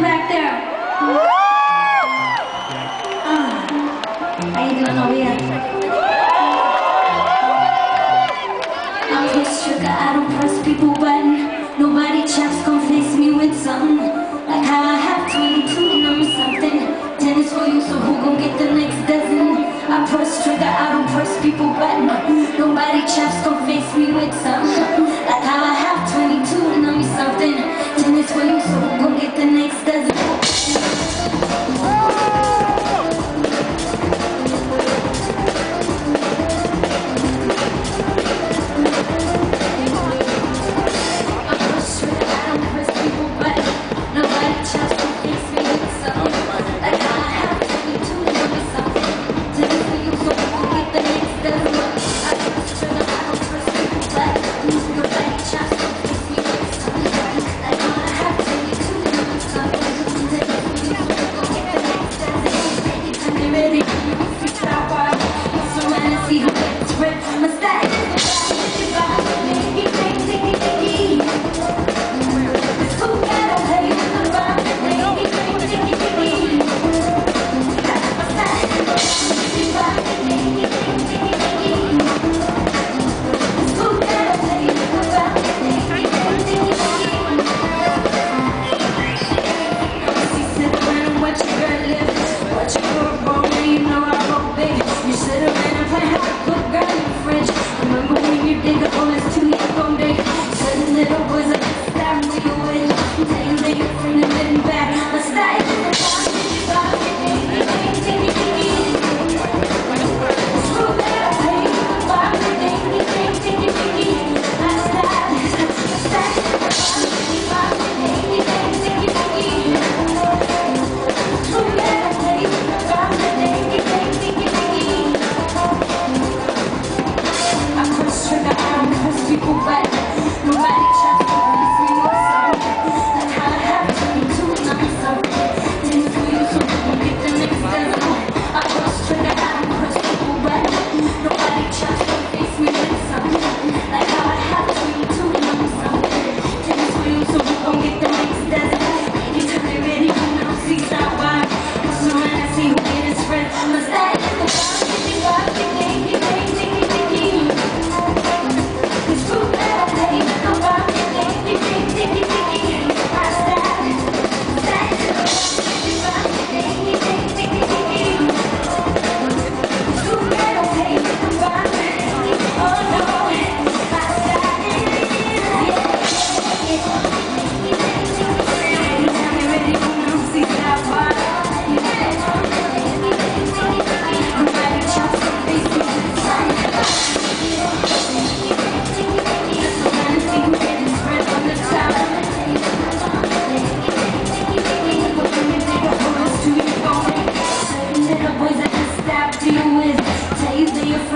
back there. Uh, how you doing over here? I'm just sugar, I don't press people button. Nobody chaps gon' face me with something. Like how I have 22 numbers something. Tennis for you, so who gon' get the next dozen? I press trigger, I don't press people button. Nobody chaps gon' face me with something.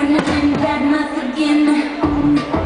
different if you had nothing